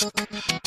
Thank you.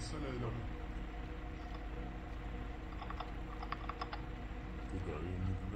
Sala de la Puta, bien,